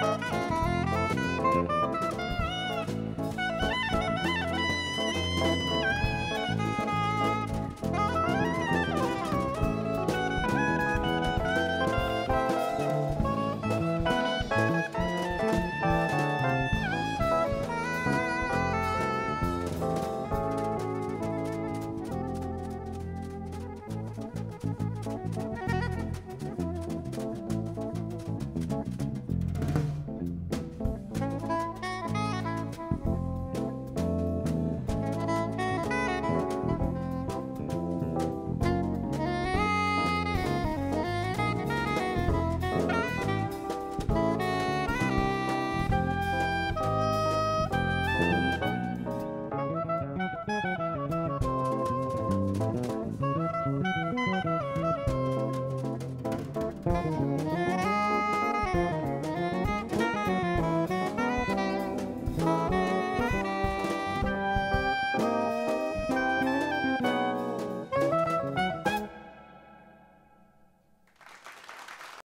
Música